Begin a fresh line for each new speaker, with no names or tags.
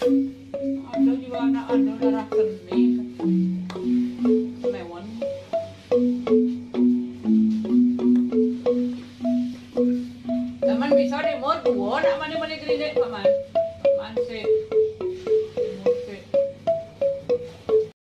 Ada juga ada ada darah kening. Mewon. Teman bisa deh mau dua, nak mana mana kredit paman. Paman sih.